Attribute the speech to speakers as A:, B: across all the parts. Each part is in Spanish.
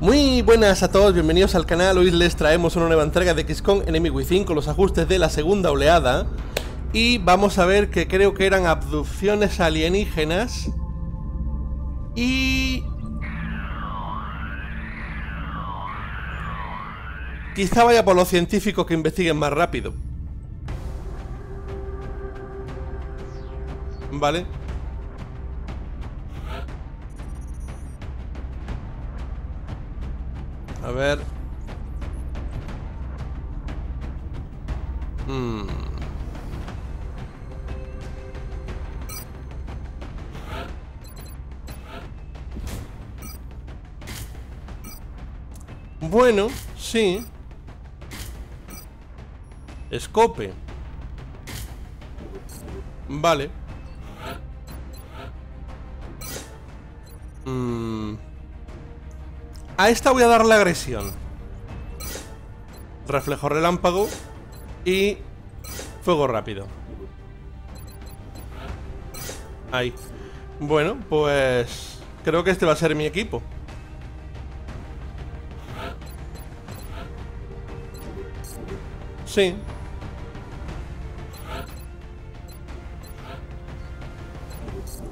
A: Muy buenas a todos, bienvenidos al canal. Hoy les traemos una nueva entrega de XCOM Enemy Within con los ajustes de la segunda oleada. Y vamos a ver que creo que eran abducciones alienígenas. Y... Quizá vaya por los científicos que investiguen más rápido. Vale. A ver. Hmm. Bueno, sí. Escope. Vale. Mm. A esta voy a dar la agresión. Reflejo relámpago y fuego rápido. Ahí. Bueno, pues creo que este va a ser mi equipo. Sí.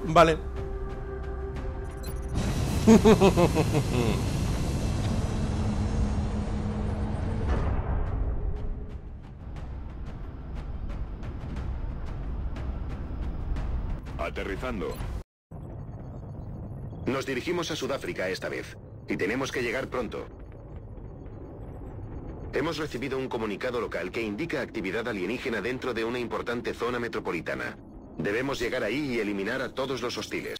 A: Vale.
B: Aterrizando. Nos dirigimos a Sudáfrica esta vez, y tenemos que llegar pronto. Hemos recibido un comunicado local que indica actividad alienígena dentro de una importante zona metropolitana. Debemos llegar ahí y eliminar a todos los hostiles.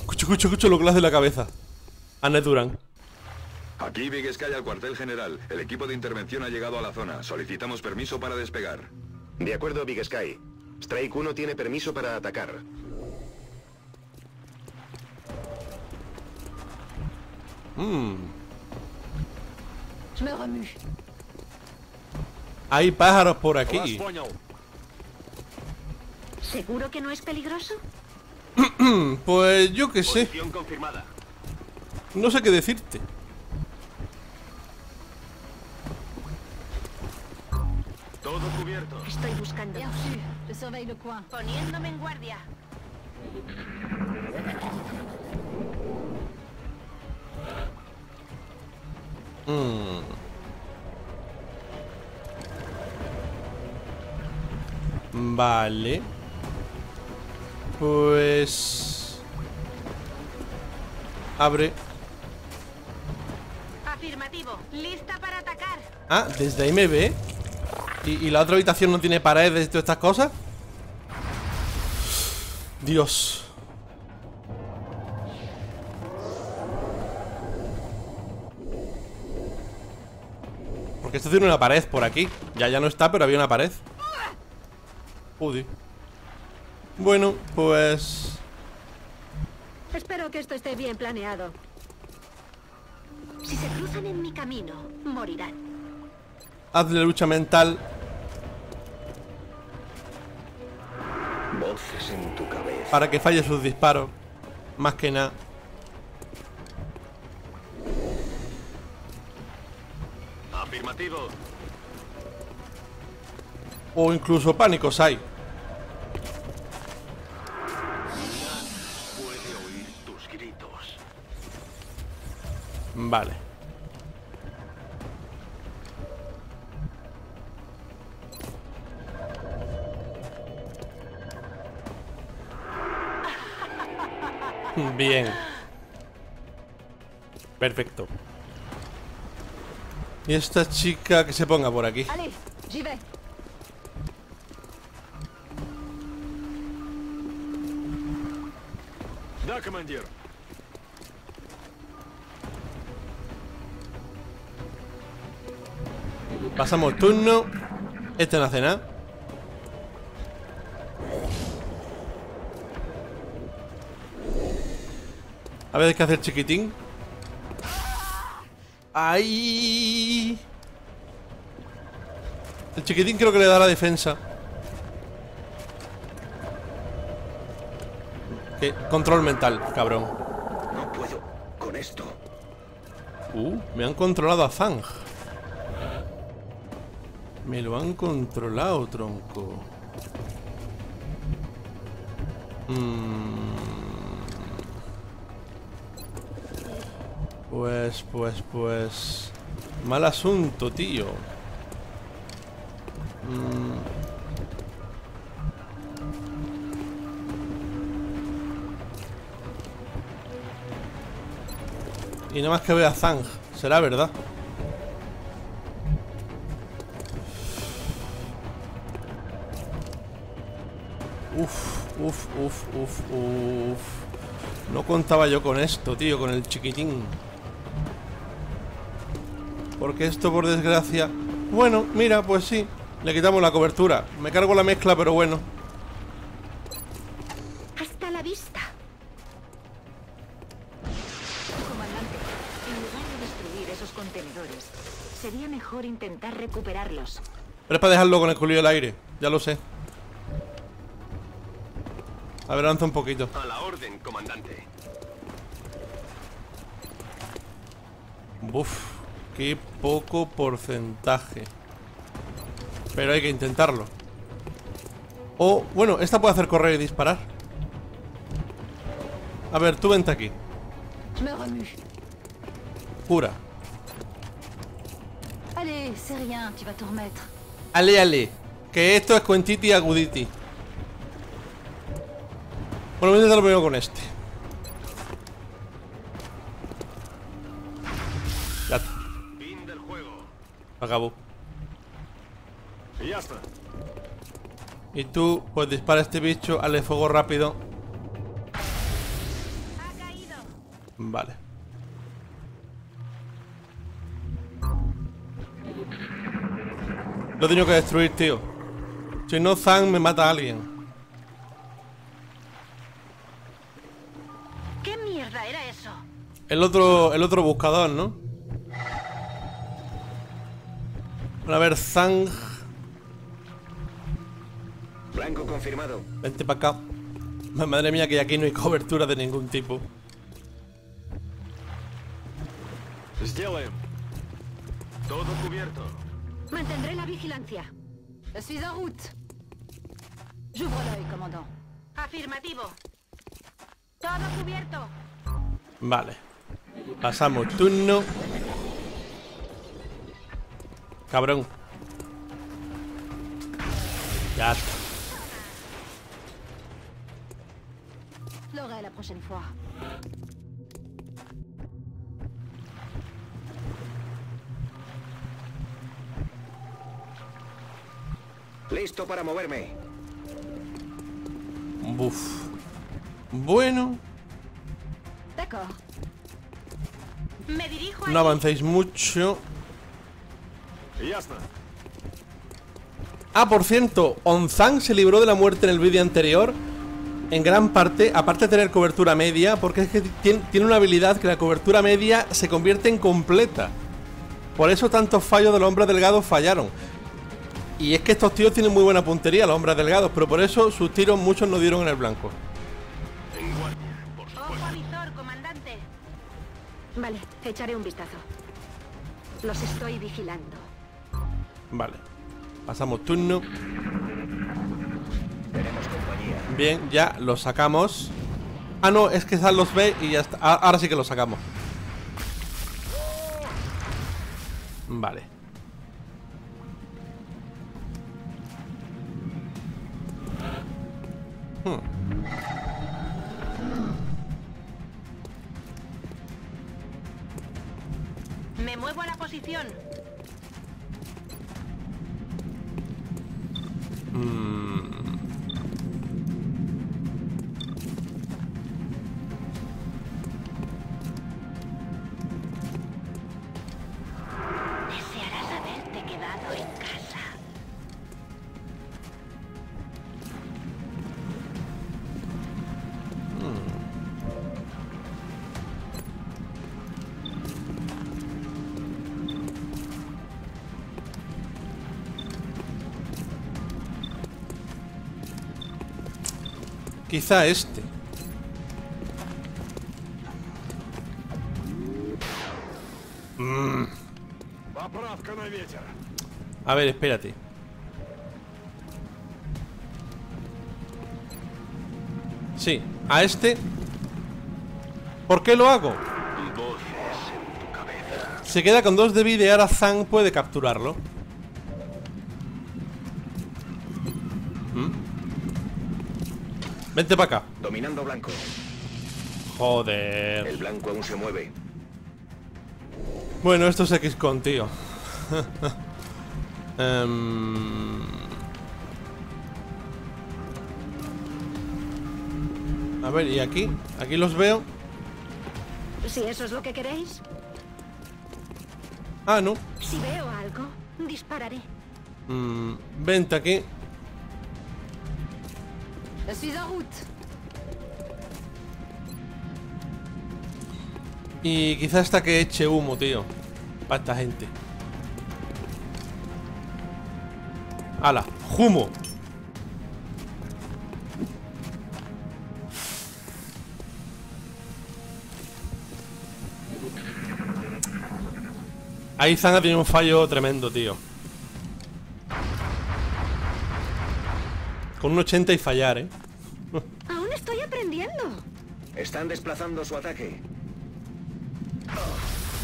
A: Escucho, escucho, escucho lo que le hace la cabeza. Anne Duran.
C: Aquí Big Sky al cuartel general. El equipo de intervención ha llegado a la zona. Solicitamos permiso para despegar.
B: De acuerdo, Big Sky. Strike 1 tiene permiso para atacar.
A: Mm. Hay pájaros por aquí.
D: ¿Seguro que no es peligroso?
A: Pues yo qué sé. No sé qué decirte.
B: Todo cubierto.
D: Estoy buscando.
E: Bien reçu. Je surveille le coin.
D: Poniéndome en guardia.
A: Mm. Vale. Pues... Abre.
D: Afirmativo. Lista para atacar.
A: Ah, desde ahí me ve. ¿Y, y la otra habitación no tiene paredes y todas estas cosas? Dios. Porque esto tiene una pared por aquí. Ya, ya no está, pero había una pared. Joder. Bueno, pues...
D: Espero que esto esté bien planeado. Si se cruzan en mi camino, morirán.
A: Hazle lucha mental.
B: Voces en tu cabeza.
A: Para que falle sus disparos. Más que nada.
B: Afirmativo.
A: O incluso pánicos hay.
B: Puede oír tus gritos.
A: Vale. Bien. Perfecto. Y esta chica que se ponga por aquí.
B: Da, comandир.
A: Pasamos turno. Este no hace nada. A ver qué hace el chiquitín. ¡Ay! El chiquitín creo que le da la defensa. Que control mental, cabrón.
B: No puedo con esto.
A: Uh, me han controlado a Zang. Me lo han controlado, tronco. Mm. Pues, pues, pues... Mal asunto, tío. Mm. Y nada más que veo a Zang. Será verdad. Uf, uf, uf, uf, uf. No contaba yo con esto, tío, con el chiquitín. Porque esto, por desgracia... Bueno, mira, pues sí. Le quitamos la cobertura. Me cargo la mezcla, pero bueno.
D: Hasta la vista.
E: Comandante, en lugar de destruir esos contenedores, sería mejor intentar recuperarlos.
A: Pero es para dejarlo con el culillo del aire. Ya lo sé. A ver, avanza un poquito.
B: A la orden, comandante.
A: Buf, qué poco porcentaje. Pero hay que intentarlo. O, bueno, esta puede hacer correr y disparar. A ver, tú vente aquí. Cura. Ale, ale. Que esto es cuentiti y aguditi. Bueno, voy a intentarlo primero con este. Acabó.
B: Y ya está.
A: Y tú, pues dispara a este bicho, hazle fuego rápido. Vale. Lo he tenido que destruir, tío. Si no, Zang me mata a alguien.
D: ¿Qué mierda era eso?
A: El otro, el otro buscador, ¿no? Bueno, a ver, Zang.
B: Blanco confirmado.
A: Vente para acá. Madre mía, que aquí no hay cobertura de ningún tipo.
B: Сделаем. Todo cubierto.
D: Mantendré la vigilancia.
E: Je suis en route. J'ouvre l'œil, commandant.
D: Afirmativo. Todo cubierto.
A: Vale. Pasamos turno. Cabrón. Ya está.
E: La prochaine fois.
B: Listo para moverme.
A: Buf. Bueno,
E: D'accord.
D: Me dirijo a
A: no avancéis mucho.
B: Está.
A: Ah, por cierto, Onzang se libró de la muerte en el vídeo anterior. En gran parte, aparte de tener cobertura media, porque es que tiene, una habilidad que la cobertura media se convierte en completa. Por eso tantos fallos de los hombres delgados fallaron. Y es que estos tíos tienen muy buena puntería, los hombres delgados, pero por eso sus tiros muchos no dieron en el blanco.
D: Ojo a visor, comandante. Vale, echaré un vistazo. Los estoy vigilando.
A: Vale. Pasamos turno.
B: Tenemos compañía.
A: Bien, ya los sacamos. Ah, no, es que Zal los ve y ya está. Ah, Ahora sí que los sacamos. Vale. Hmm.
D: Me muevo a la posición. Hmm.
A: Quizá este. Mm. A ver, espérate. Sí, a este. ¿Por qué lo hago? Se queda con dos de vida y ahora Zang puede capturarlo. Vente para acá.
B: Dominando blanco.
A: Joder.
B: El blanco aún se mueve.
A: Bueno, esto es XCON, tío. Em, A ver, y aquí, aquí los veo.
D: Si eso es lo que queréis,
A: Ah, no.
D: si veo algo, dispararé.
A: Mm, vente aquí.
E: Je suis en.
A: Y quizás hasta que eche humo, tío. Para esta gente. ¡Hala! ¡Humo! Ahí Zan ha tenido un fallo tremendo, tío. Con un 80 y fallar, ¿eh?
D: Aún estoy aprendiendo.
B: Están desplazando su ataque.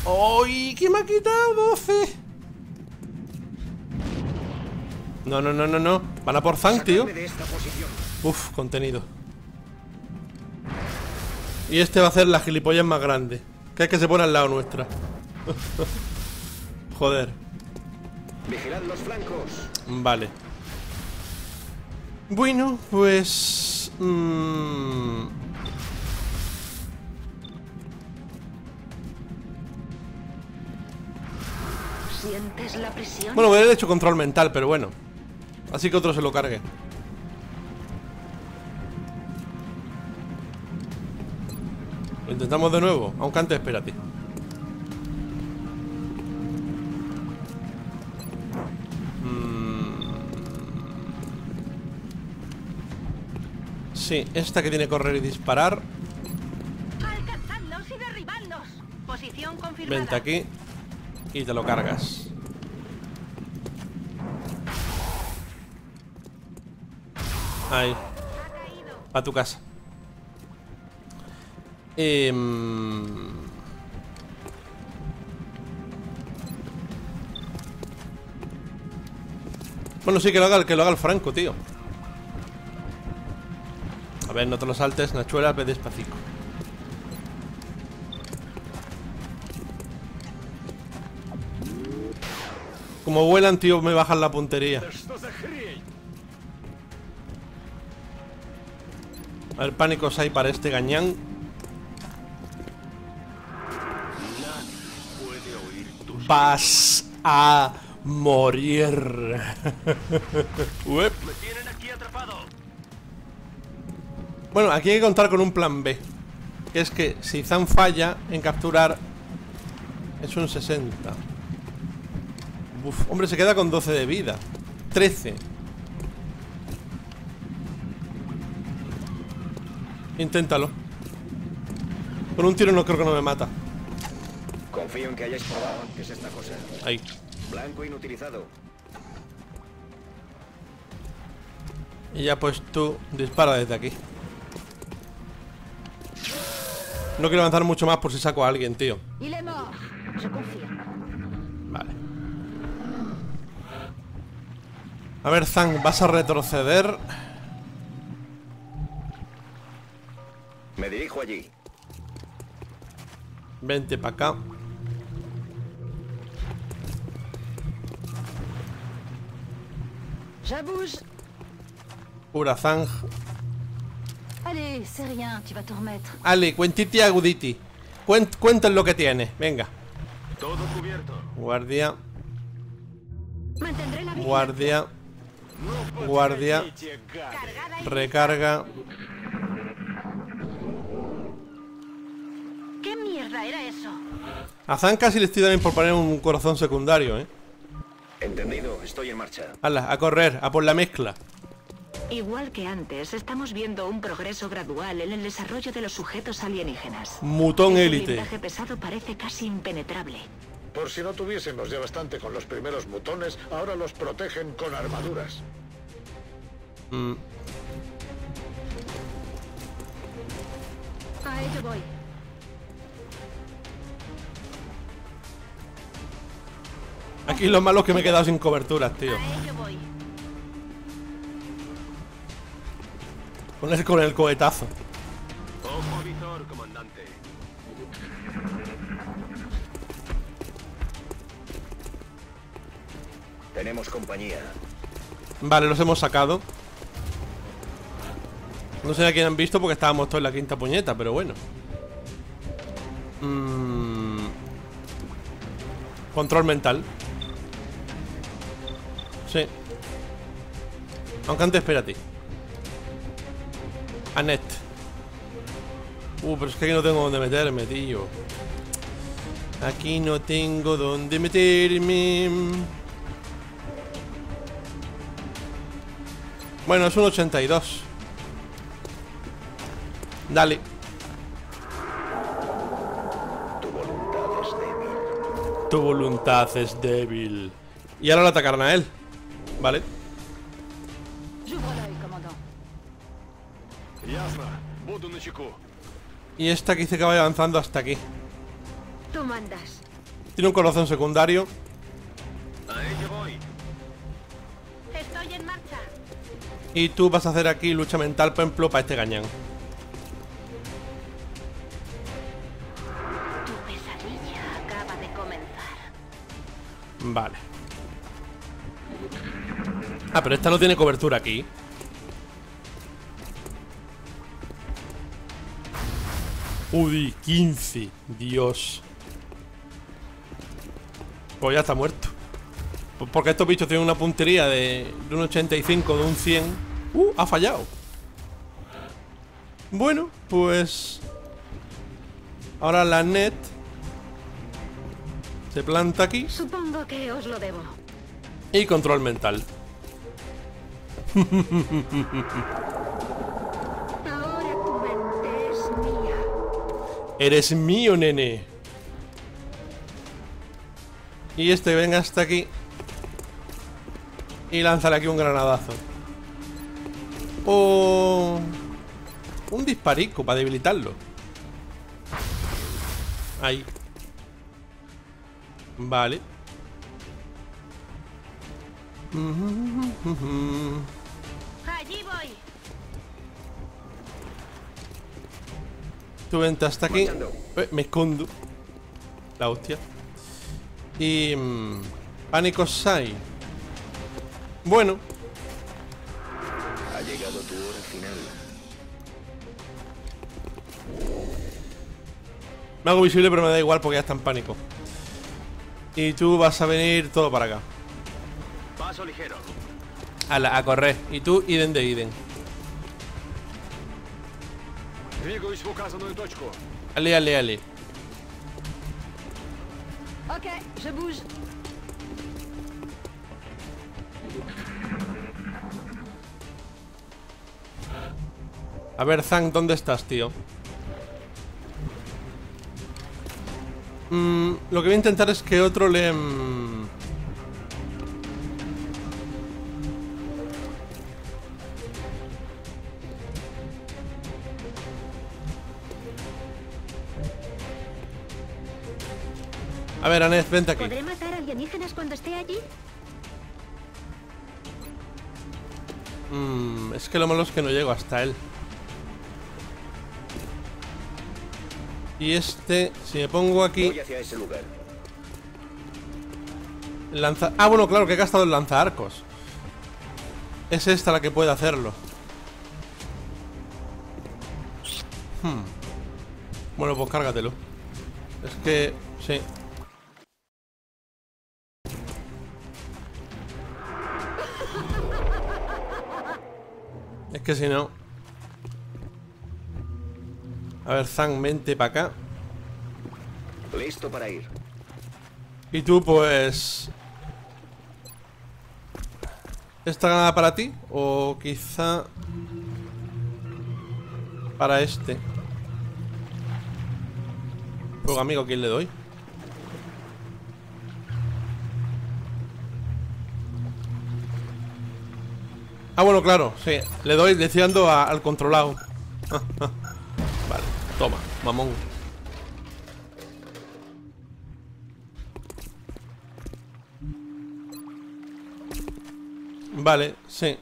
A: ¡Ay! ¿Qué me ha quitado? 12. No, no, no, no, no. Van a por Zang, tío. Uf, contenido. Y este va a hacer la gilipollas más grande. Que es que se pone al lado nuestra. Joder.
B: Vigilad los flancos.
A: Vale. Bueno, pues... mm,
D: ¿Sientes la presión?
A: Bueno, voy a haber hecho control mental, pero bueno. Así que otro se lo cargue. Lo intentamos de nuevo, aunque antes espérate. Sí, esta que tiene que correr y disparar.
D: Y derribadlos. Posición confirmada.
A: Vente aquí y te lo cargas. Ahí. A tu casa. Em, Bueno, sí, que lo haga, que lo haga el Franco, tío. A ver, no te lo saltes, Nachuela, ve despacito. Como vuelan, tío, me bajan la puntería. A ver, pánicos hay para este gañán. Vas a morir. Bueno, aquí hay que contar con un plan B. Que es que si Zan falla en capturar, es un 60. Uf, hombre, se queda con 12 de vida. 13. Inténtalo. Con un tiro no creo que no me mata.
B: Confío en que hayáis probado antes esta cosa.
A: Ahí.
B: Blanco inutilizado.
A: Y ya pues tú dispara desde aquí. No quiero avanzar mucho más por si saco a alguien, tío. Vale. A ver, Zang, vas a retroceder.
B: Me dirijo allí.
A: Vente para acá. Pura Zang.
E: Allez, c'est rien, tu vas te remettre.
A: Ali, cuentiti aguditi. Cuent, cuenten lo que tiene. Venga.
C: Todo cubierto.
A: Guardia.
D: Mantendré la.
A: Guardia. Guardia.
D: Cargada y
A: Recarga.
D: ¿Qué mierda era eso?
A: A Zan casi le estoy dando por poner un corazón secundario, eh.
B: Entendido, estoy en marcha.
A: Hala, a correr, a por la mezcla.
E: Igual que antes, estamos viendo un progreso gradual en el desarrollo de los sujetos alienígenas.
A: Mutón
E: Ese
A: élite.
E: blindaje pesado parece casi impenetrable.
F: Por si no tuviésemos ya bastante con los primeros mutones, ahora los protegen con armaduras.
A: Mm,
D: A ello voy.
A: Aquí lo malo es que me he quedado sin coberturas, tío.
D: A ello voy.
A: Con el, con el cohetazo.
G: Ojo visor, comandante.
B: Tenemos compañía.
A: Vale, los hemos sacado. No sé a quién han visto porque estábamos todos en la quinta puñeta, pero bueno. Mm. Control mental. Sí. Aunque antes espérate. Anet. Uh, pero es que aquí no tengo dónde meterme, tío. Aquí no tengo dónde meterme. Bueno, es un 82. Dale.
B: Tu voluntad es débil.
A: Tu voluntad es débil. Y ahora lo atacarán a él. Vale. Y esta que dice que vaya avanzando hasta aquí.
D: Tú mandas.
A: Tiene un corazón secundario.
G: A ello voy.
D: Estoy en marcha.
A: Y tú vas a hacer aquí lucha mental, por ejemplo, para este gañán.
D: Tu pesadilla acaba de comenzar.
A: Vale. Ah, pero esta no tiene cobertura aquí. Uy, 15. Dios. Pues ya está muerto. Porque estos bichos tienen una puntería de, de un 85, de un 100. Uh, ha fallado. Bueno, pues... Ahora la net... Se planta aquí.
D: Supongo que os lo debo.
A: Y control mental. Eres mío, nene. Y este venga hasta aquí. Y lánzale aquí un granadazo. O... Un disparico para debilitarlo. Ahí. Vale. Tú vente hasta aquí. Eh, me escondo. La hostia. Y... mm, Pánico Sai. Bueno.
B: Ha llegado tu hora final.
A: Me hago visible pero me da igual porque ya está en pánico. Y tú vas a venir todo para acá.
G: Paso ligero.
A: A, la- a correr. Y tú, Iden de Iden.
G: Двигаюсь в указанную точку.
A: Ale, ale, ale.
E: Ok, je bouge.
A: A ver, Zang, ¿dónde estás, tío? Mm, lo que voy a intentar es que otro le... A ver, Anes, vente aquí.
D: ¿Podré matar alienígenas cuando esté allí?
A: Mm, es que lo malo es que no llego hasta él. Y este, si me pongo aquí,
B: Voy hacia ese lugar.
A: lanza... Ah, bueno, claro, que he gastado el lanzaarcos. Es esta la que puede hacerlo. Hmm. Bueno, pues cárgatelo. Es que... Sí. Que si no... A ver, Zang, vente para acá.
B: Listo para ir.
A: Y tú, pues... ¿Esta granada para ti? O quizá... Para este. Pues amigo, ¿quién le doy? Ah, bueno, claro, sí. Le doy, a- al controlado. vale, toma, mamón. Vale, sí.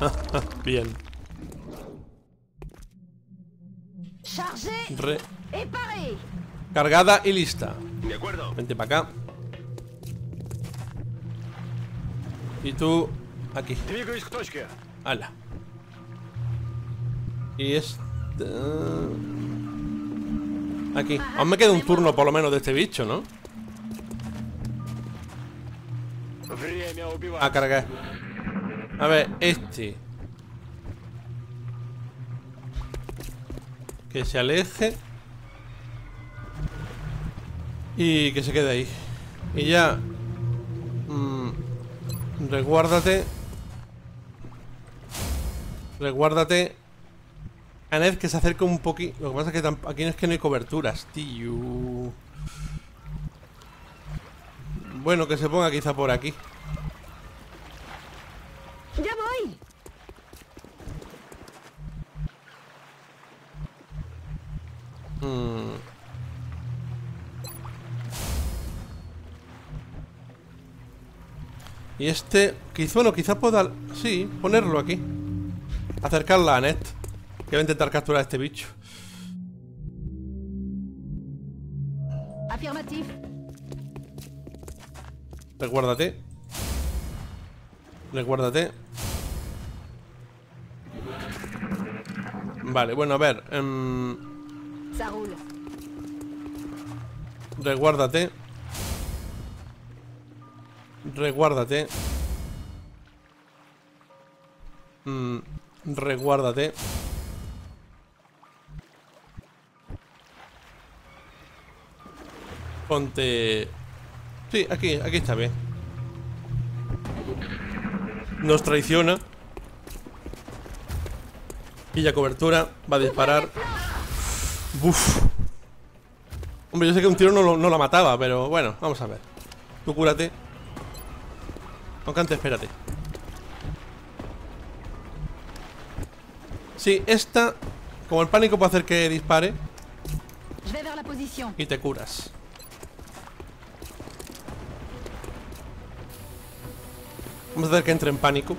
A: Bien. Re- cargada y lista. Vente para acá. Y tú aquí. Ala. Y este. Aquí. Aún me queda un turno por lo menos de este bicho, ¿no? A ah, cargar. A ver, este. Que se aleje. Y que se quede ahí. Y ya. mm, resguárdate. Resguárdate. Aned que se acerca un poquito. Lo que pasa es que aquí no es que no hay coberturas, tío. Bueno, que se ponga quizá por aquí.
D: ¡Ya voy!
A: Mm. Y este, quizá, bueno, quizá pueda, sí, ponerlo aquí. Acercarla a Net. Que va a intentar capturar a este bicho.
D: Affirmatif.
A: Recuérdate. Recuérdate. Vale, bueno, a ver.
D: roule.
A: Reguárdate. Mm, reguárdate. Ponte... Sí, aquí, aquí está bien. Nos traiciona. Pilla cobertura. Va a disparar. Buf. Hombre, yo sé que un tiro no no la mataba, pero bueno, vamos a ver. Tú cúrate. Aunque antes, espérate. Sí, esta, como el pánico puede hacer que dispare y te curas. Vamos a hacer que entre en pánico.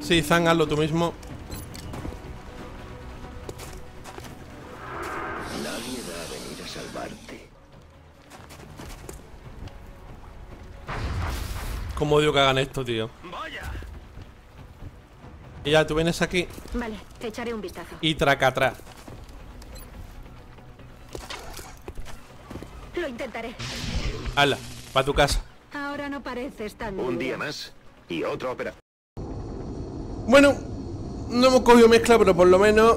A: Sí, Zan, hazlo tú mismo.
B: Salvarte.
A: Como odio que hagan esto, tío.
G: Vaya.
A: Y ya, tú vienes aquí
D: Vale, echaré un vistazo.
A: y traca atrás.
D: Lo intentaré.
A: Hala, para tu casa.
D: Ahora no pareces tan...
B: Un día más y otra operación.
A: Bueno, no hemos cogido mezcla, pero por lo menos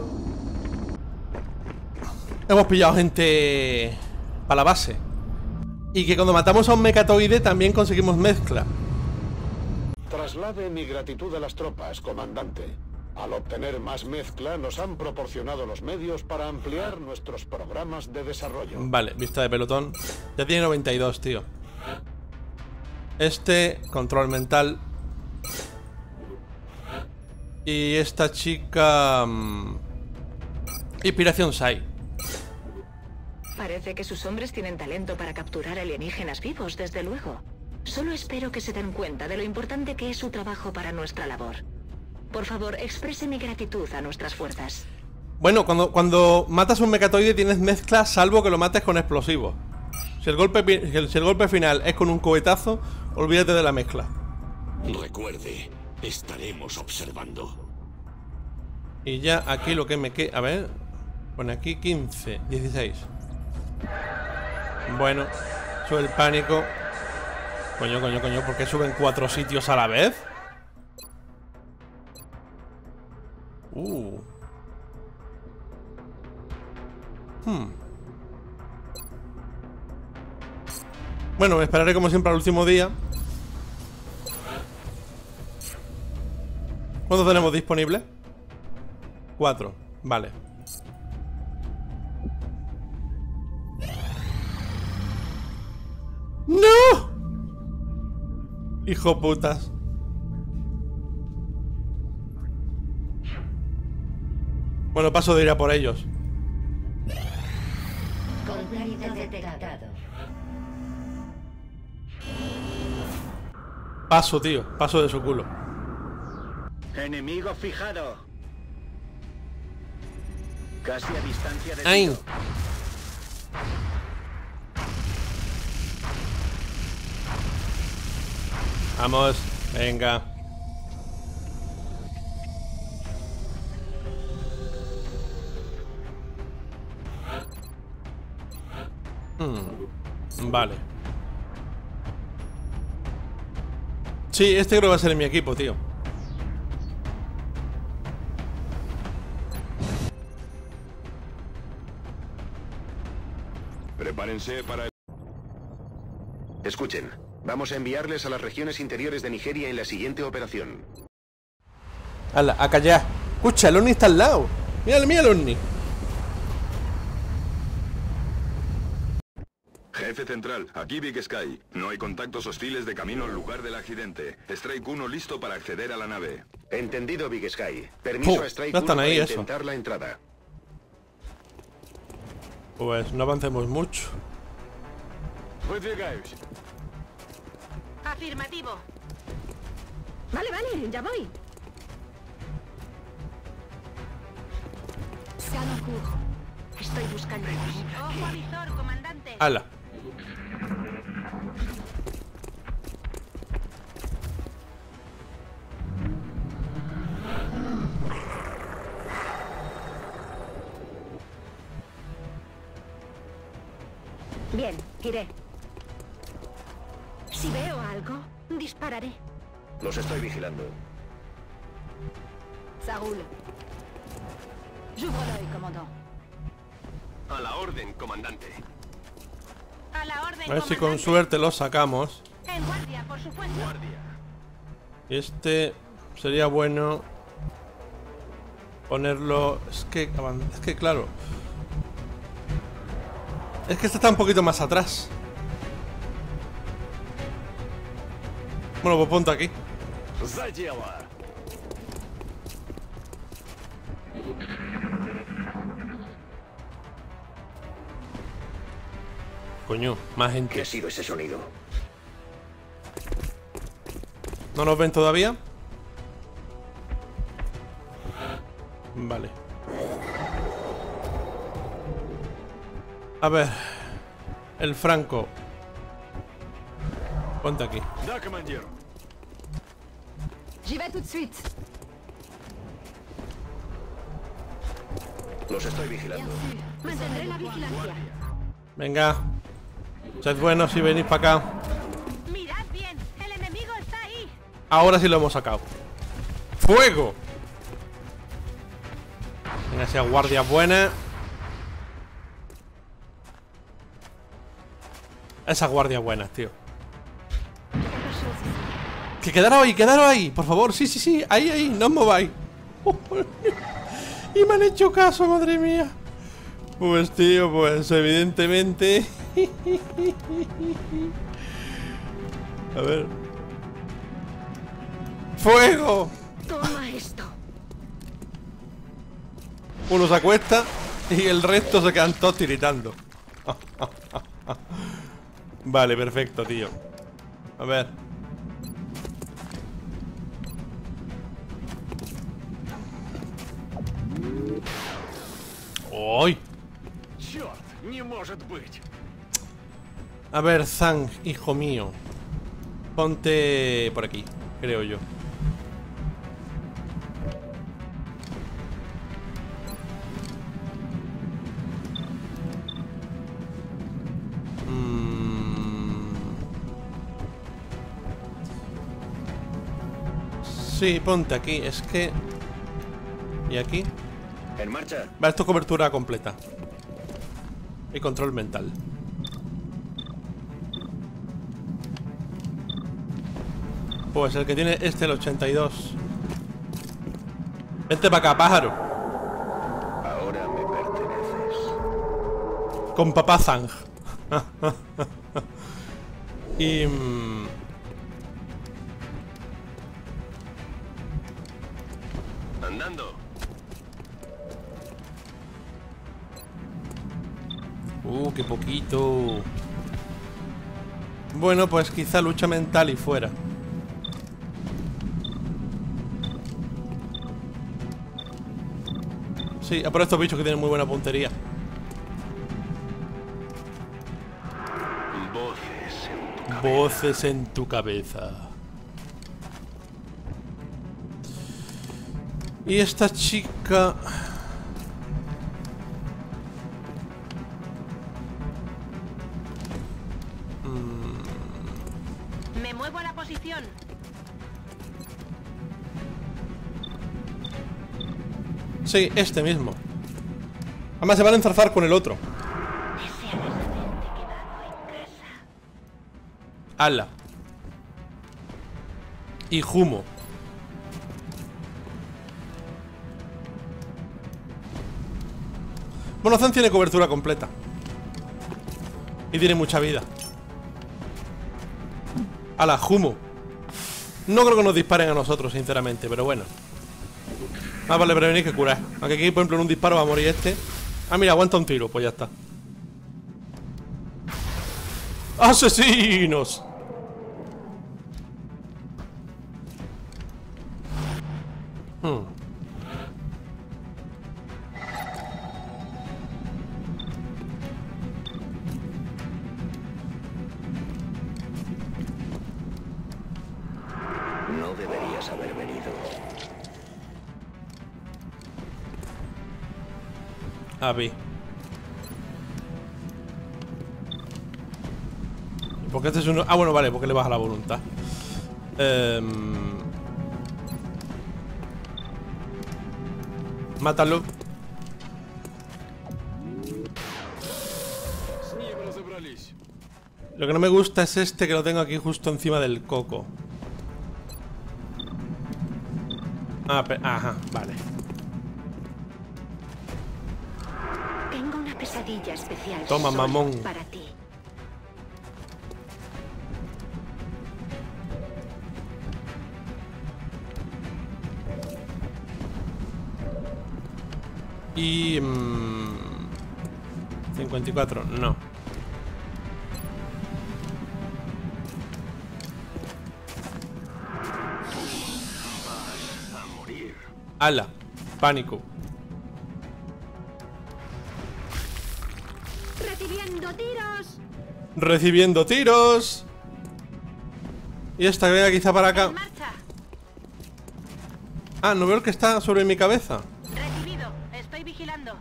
A: hemos pillado gente para la base. Y que cuando matamos a un mecatoide también conseguimos mezcla.
F: Traslade mi gratitud a las tropas, comandante. Al obtener más mezcla, nos han proporcionado los medios para ampliar nuestros programas de desarrollo.
A: Vale, vista de pelotón. Ya tiene 92, tío. Este, control mental. Y esta chica... mm, Inspiración Sai.
E: Parece que sus hombres tienen talento para capturar alienígenas vivos, desde luego. Solo espero que se den cuenta de lo importante que es su trabajo para nuestra labor. Por favor, exprese mi gratitud a nuestras fuerzas.
A: Bueno, cuando, cuando matas un mecatoide tienes mezcla salvo que lo mates con explosivos. Si el, golpe, pi- si el- si el golpe final es con un cohetazo, olvídate de la mezcla.
H: Recuerde, estaremos observando.
A: Y ya aquí lo que me queda... A ver... Pone aquí 15, 16. Bueno, sube el pánico. Coño, coño, coño, ¿por qué suben cuatro sitios a la vez? Uh. Hmm. Bueno, esperaré como siempre al último día. ¿Cuánto tenemos disponible? Cuatro. Vale. Hijo putas. Bueno, paso de ir a por ellos. Paso, tío. Paso de su culo.
G: Enemigo fijado. Casi a distancia de
A: ¡Ay!
G: tiro.
A: Vamos. Venga. Hmm, Vale. Sí, este creo que va a ser mi equipo, tío.
C: Prepárense para el...
B: Escuchen, vamos a enviarles a las regiones interiores de Nigeria en la siguiente operación.
A: Hala, acá ya. Escucha, el Omni está al lado. Mira, mira el Omni.
C: Jefe central, aquí Big Sky. No hay contactos hostiles de camino al lugar del accidente. Strike 1 listo para acceder a la nave.
B: Entendido, Big Sky. Permiso
A: Oh,
B: a Strike
A: están
B: 1
A: ahí,
B: para
A: eso.
B: intentar la entrada.
A: Pues no avancemos mucho.
D: Afirmativo. Vale, vale, ya voy. Estoy buscando. Ojo avisor, comandante.
A: Ala.
D: Bien, iré. Si veo algo, dispararé.
B: Los estoy vigilando.
D: Ça roule. J'ouvre l'œil.
G: A la orden, comandante.
D: A la orden,
A: A ver si con suerte lo sacamos.
D: En guardia, por supuesto.
A: Este sería bueno ponerlo. Es que, es que claro. Es que este está un poquito más atrás. Bueno, pues ponte aquí. Coño, más gente.
B: ¿Qué ha sido ese sonido?
A: ¿No nos ven todavía? Vale. A ver. El Franco. Ponte aquí.
D: J'y vais tout de suite.
B: Los estoy vigilando.
D: Mantendré la vigilancia.
A: Venga. Sed buenos y venid para acá.
D: Mirad bien, el enemigo está ahí.
A: Ahora sí lo hemos sacado. ¡Fuego! Venga, sea guardia buena. Esas guardias buenas, tío. Que quedaros ahí, quedaros ahí, por favor. Sí, sí, sí, ahí, ahí, no os mováis. y me han hecho caso, madre mía. Pues, tío, pues evidentemente. A ver. ¡Fuego!
D: Toma esto.
A: Uno se acuesta y el resto se quedan todos tiritando. vale, perfecto, tío. A ver. A ver, Zang, hijo mío. Ponte por aquí, creo yo. Mm. Sí, ponte aquí, es que... ¿Y aquí?
B: En marcha.
A: Vale, esto cobertura completa. Y control mental. Pues el que tiene este, el 82. Vente para acá, pájaro. Ahora me perteneces. Con papá Zang. y... Mm, Uh, qué poquito. Bueno, pues quizá lucha mental y fuera. Sí, a por estos bichos que tienen muy buena puntería.
G: Voces en tu cabeza.
A: Voces en tu cabeza. Y esta chica... Sí, este mismo. Además se van a enzarzar con el otro. Ala. Y Humo. Bueno, Zan tiene cobertura completa. Y tiene mucha vida. Ala, Humo. No creo que nos disparen a nosotros, sinceramente, pero bueno. Más vale prevenir que curar. Aunque aquí, por ejemplo, en un disparo va a morir este. Ah, mira, aguanta un tiro, pues ya está. ¡Asesinos! Ver. Porque este es uno. Ah, bueno, vale, porque le baja la voluntad. Em, Mátalo. Lo que no me gusta es este que lo tengo aquí justo encima del coco. Ah, ajá, vale.
D: Especial.
A: Toma, mamón.
D: Para ti.
A: Y... mm, 54, no. Ala, pánico.
D: Recibiendo tiros.
A: Y esta que venga quizá para
D: ¡En
A: acá. Ah, no veo el que está sobre mi cabeza.
D: Recibido. Estoy vigilando.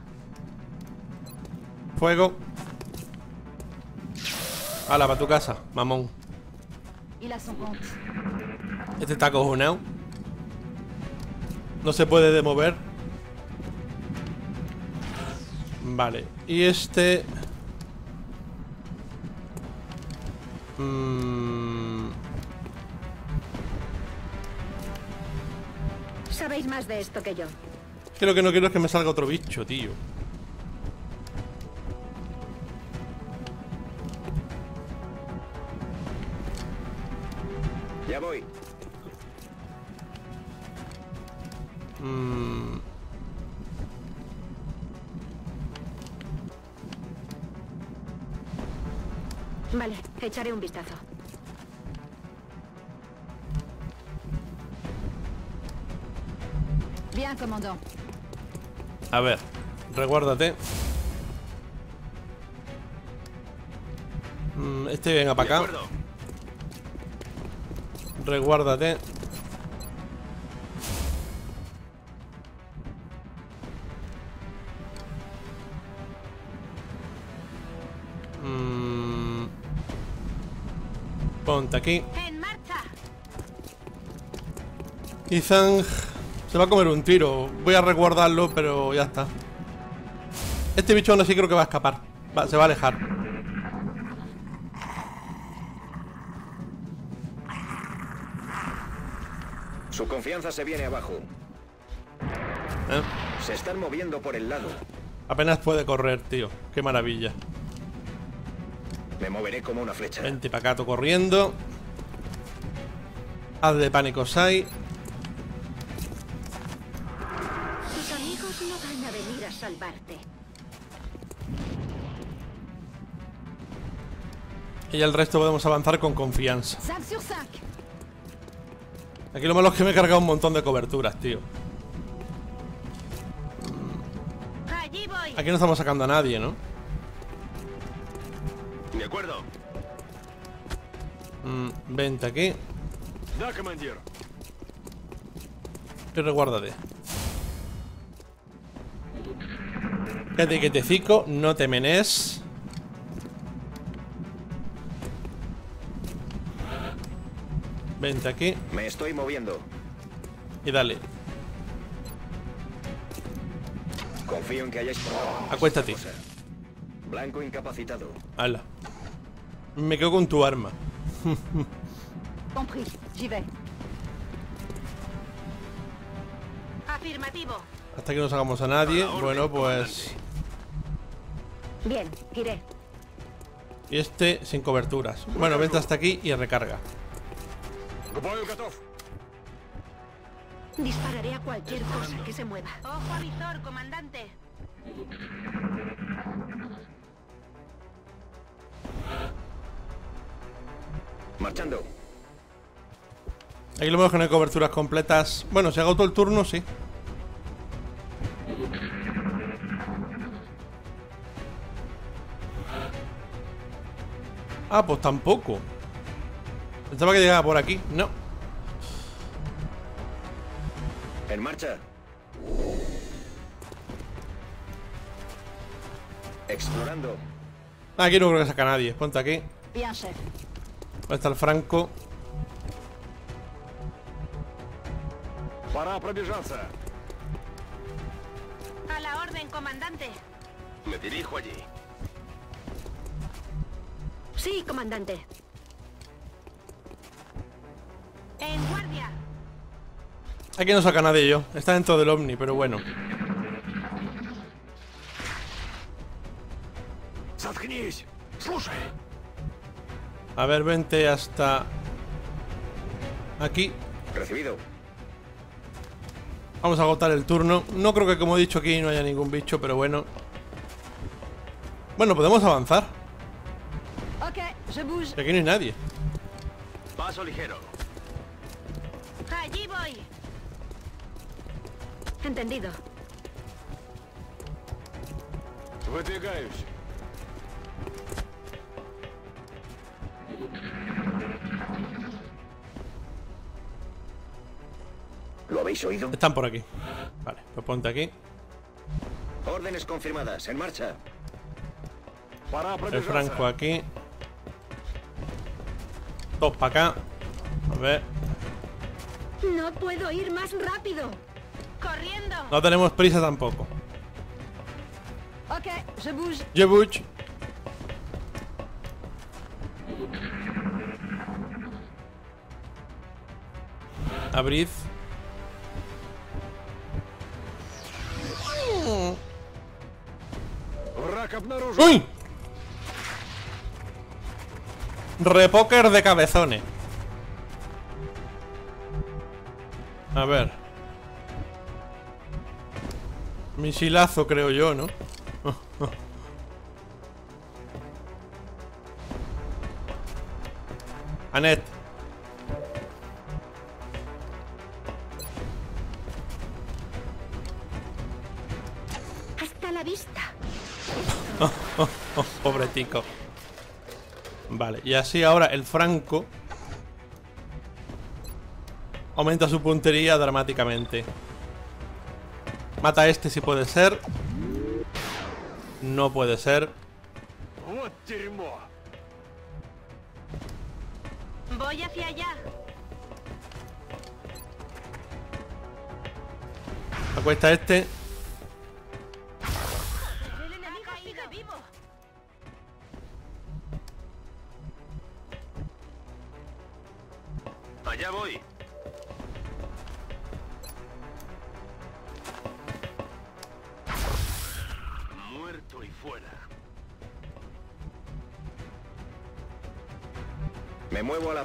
A: Fuego. Ala, para tu casa, mamón. Este está acojonado. No se puede demover. Vale. Y este... Mm,
D: Sabéis más de esto que yo.
A: que lo que no quiero es que me salga otro bicho, tío.
D: Echaré un vistazo.
I: Bien, commandant.
A: a ver, reguárdate. Mm, este venga para acá. Reguárdate. Ponte aquí. Zang se va a comer un tiro. Voy a resguardarlo, pero ya está. Este bicho aún así creo que va a escapar. Va- se va a alejar.
G: Su confianza se viene abajo.
A: ¿eh?
G: Se están moviendo por el lado.
A: Apenas puede correr, tío. Qué maravilla.
G: Me moveré como una flecha.
A: Vente para acá, tú corriendo. Haz de pánico, Sai.
D: Tus amigos no van a venir a salvarte.
A: Y ya el resto podemos avanzar con confianza.
I: 5 sur 5.
A: Aquí lo malo es que me he cargado un montón de coberturas, tío. Aquí no estamos sacando a nadie, ¿no?
G: De acuerdo.
A: Mm, vente aquí.
C: Da, comandante.
A: Y reguárdate. Quédate que te cico, no te menes. Vente aquí.
G: Me estoy moviendo.
A: Y dale.
G: Confío en que hayáis.
A: Acuéstate.
G: Blanco incapacitado.
A: Ala. Me quedo con tu arma.
I: Compris.
D: Afirmativo.
A: Hasta que no sacamos a nadie. Bueno, pues.
D: Bien, iré.
A: Y este sin coberturas. Bueno, vente hasta aquí y recarga.
D: Dispararé a cualquier cosa que se mueva. Ojo a visor, comandante.
G: Marchando.
A: Aquí lo vemos que no hay coberturas completas. Bueno, si hago todo el turno, sí. Ah, pues tampoco. Pensaba que llegaba por aquí. No.
G: En marcha. Explorando.
A: Aquí no creo que saca nadie. Ponte aquí.
I: Bien, chef.
A: Está el Franco?
C: Para
D: A la orden, comandante.
G: Me dirijo allí.
D: Sí, comandante. En guardia.
A: Aquí no saca nadie yo. Está dentro del ovni, pero bueno.
C: Заткнись. Слушай.
A: A ver, vente hasta... Aquí.
G: Recibido.
A: Vamos a agotar el turno. No creo que, como he dicho, aquí no haya ningún bicho, pero bueno. Bueno, podemos avanzar.
I: Ok, je bouge.
A: Que Aquí no hay nadie.
G: Paso ligero.
D: Allí voy. Entendido.
C: Выдвигаюсь.
A: Están por aquí. Vale, pues ponte aquí.
G: Órdenes confirmadas, en marcha.
A: El Franco aquí. Dos para acá. A ver.
D: No puedo ir más rápido. Corriendo.
A: No tenemos prisa tampoco.
I: Ok, je bouge.
A: Abrid. ¡Uy! Repoker de cabezones. A ver. Misilazo, creo yo, ¿no? Anet. Oh, pobre tico. Vale, y así ahora el Franco aumenta su puntería dramáticamente. Mata a este si puede ser. No puede ser.
D: Voy hacia allá.
A: Acuesta este.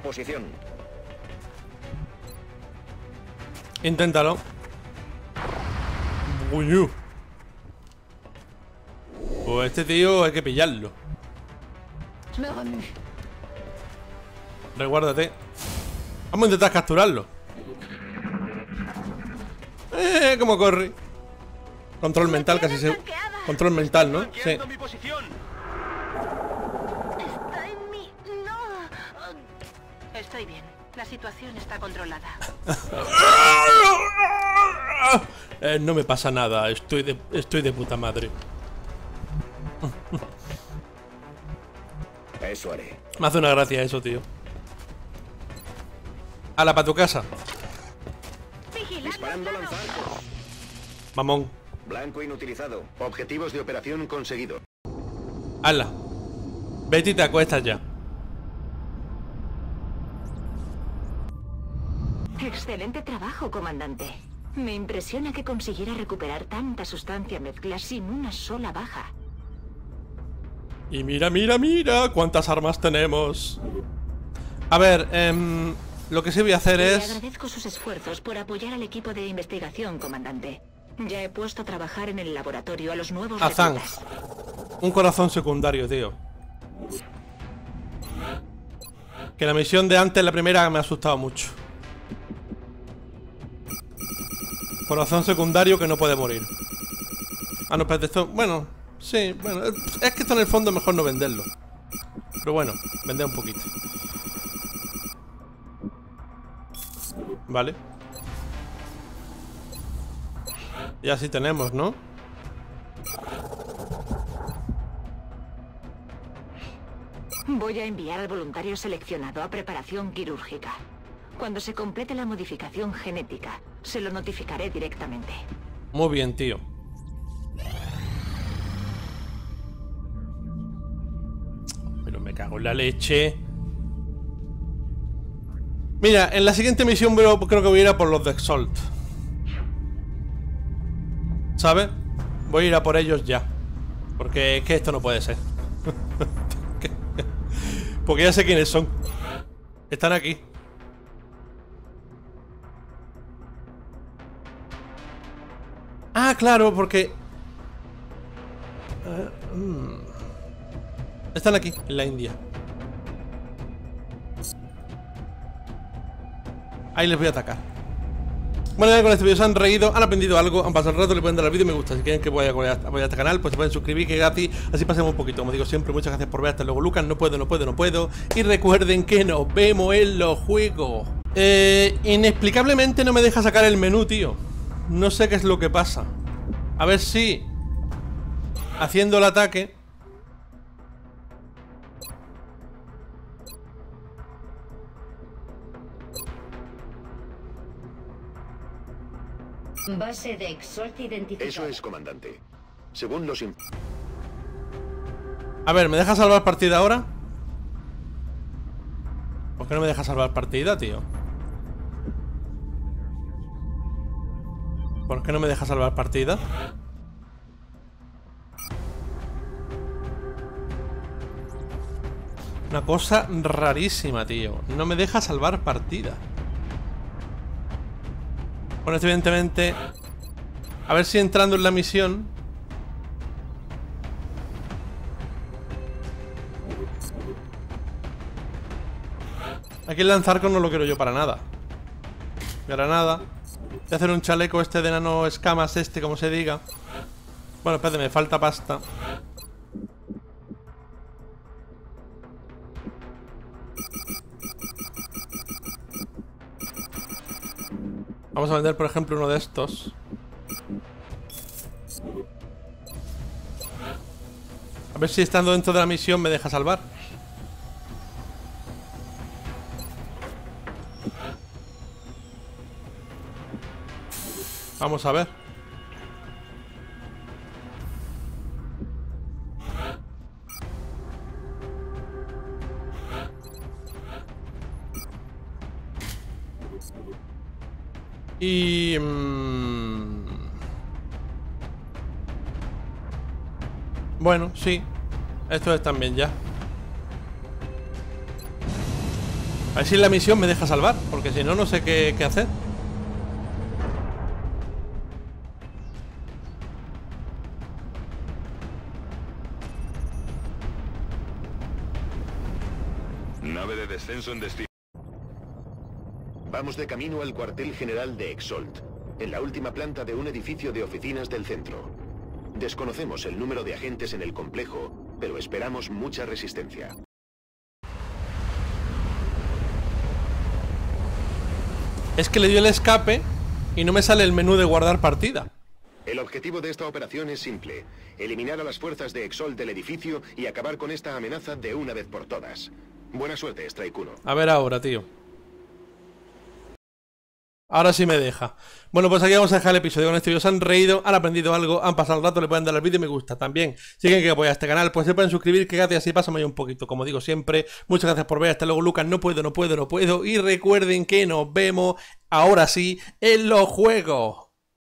G: Posición.
A: Inténtalo. Uy. Pues este tío hay que pillarlo. Recuérdate. Vamos a intentar capturarlo. Eh, cómo corre. Control mental casi se... Control mental, ¿no? Sí.
D: Estoy bien. La situación está controlada.
A: Eh, no me pasa nada, estoy de, estoy de puta madre.
G: Eso haré.
A: Me hace una gracia eso, tío. Ala, para tu casa.
G: Disparando lanzarcos.
A: Mamón.
G: Blanco inutilizado.
B: Objetivos de operación conseguido.
A: Ala. Vete y te acuestas ya.
E: Excelente trabajo, comandante. Me impresiona que consiguiera recuperar tanta sustancia mezcla sin una sola baja.
A: Y mira, mira, mira cuántas armas tenemos. A ver, em, lo que sí voy a hacer
E: Le
A: es...
E: agradezco sus esfuerzos por apoyar al equipo de investigación, comandante. Ya he puesto a trabajar en el laboratorio a los nuevos.
A: Un corazón secundario, tío. Que la misión de antes, la primera, me ha asustado mucho. Corazón secundario que no puede morir. Ah, no, espérate, esto... Bueno, sí, bueno. Es que esto en el fondo mejor no venderlo. Pero bueno, vender un poquito. Vale. Y así tenemos, ¿no?
E: Voy a enviar al voluntario seleccionado a preparación quirúrgica. Cuando se complete la modificación genética, se lo notificaré directamente.
A: Muy bien, tío. Pero me cago en la leche. Mira, en la siguiente misión creo que voy a ir a por los de Exalt. ¿Sabes? Voy a ir a por ellos ya. Porque es que esto no puede ser. Porque ya sé quiénes son. Están aquí. Ah, claro, porque... Eh, mm. Están aquí, en la India. Ahí les voy a atacar. Bueno, ya con este vídeo se han reído, han aprendido algo, han pasado el rato, le pueden dar al vídeo me gusta. Si quieren que vaya a este canal, pues se pueden suscribir, que gratis. Así pasemos un poquito. Como digo siempre, muchas gracias por ver. Hasta luego, Lucas. No puedo, no puedo, no puedo. Y recuerden que nos vemos en los juegos. Eh, inexplicablemente no me deja sacar el menú, tío. No sé qué es lo que pasa. A ver si... Haciendo el ataque...
J: Base de Exalt identificada.
B: Eso es, comandante. Según los...
A: A ver, ¿me deja salvar partida ahora? ¿Por qué no me deja salvar partida, tío? Qué no me deja salvar partida? Una cosa rarísima, tío. No me deja salvar partida. Bueno, evidentemente... A ver si entrando en la misión... Aquí el lanzarco no lo quiero yo para nada. Granada. Voy a hacer un chaleco este de nano escamas, este, como se diga. Bueno, espérate, me falta pasta. Vamos a vender, por ejemplo, uno de estos. A ver si estando dentro de la misión me deja salvar. Vamos a ver. Y... mm, Bueno, sí. Esto es también ya. A ver si la misión me deja salvar, porque si no, no sé qué hacer.
C: Destino.
B: Vamos de camino al cuartel general de Exalt, en la última planta de un edificio de oficinas del centro. Desconocemos el número de agentes en el complejo, pero esperamos mucha resistencia.
A: Es que le dio el escape y no me sale el menú de guardar partida.
B: El objetivo de esta operación es simple. Eliminar a las fuerzas de Exalt del edificio y acabar con esta amenaza de una vez por todas. Buena suerte, Strike 1.
A: A ver ahora, tío. Ahora sí me deja. Bueno, pues aquí vamos a dejar el episodio con este vídeo. Se han reído, han aprendido algo, han pasado el rato, le pueden dar al vídeo y me gusta también. Si quieren que apoya este canal, pues se pueden suscribir, que gracias así pásame un poquito. Como digo siempre, muchas gracias por ver. Hasta luego, Lucas. No puedo, no puedo, no puedo. Y recuerden que nos vemos ahora sí en los juegos.